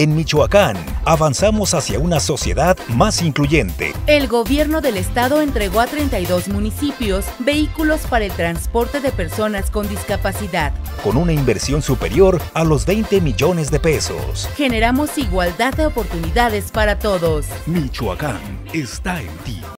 En Michoacán, avanzamos hacia una sociedad más incluyente. El gobierno del estado entregó a 32 municipios vehículos para el transporte de personas con discapacidad. Con una inversión superior a los 20 millones de pesos. Generamos igualdad de oportunidades para todos. Michoacán está en ti.